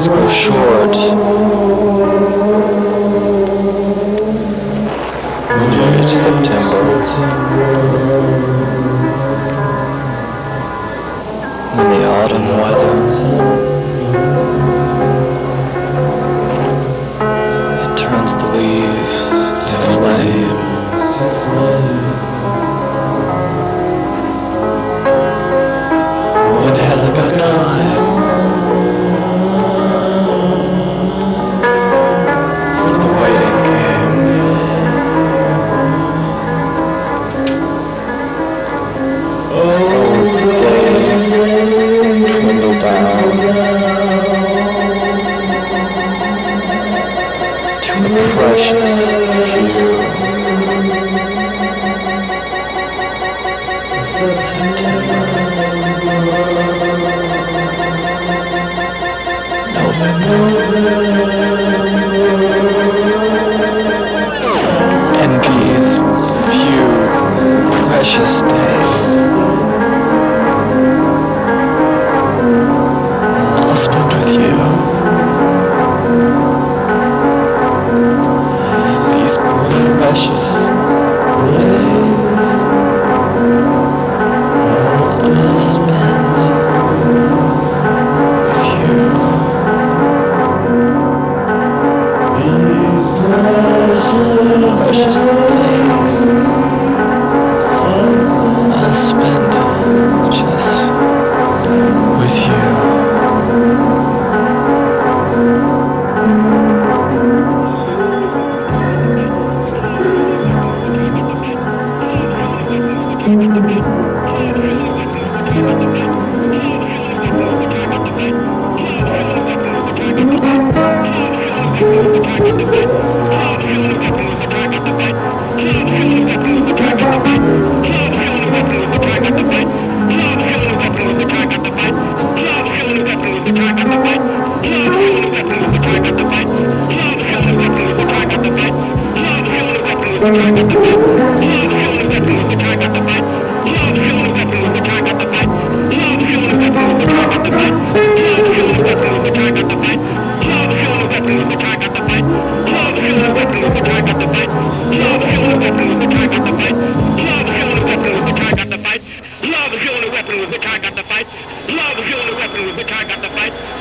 days grow short. Each September. In the autumn weather.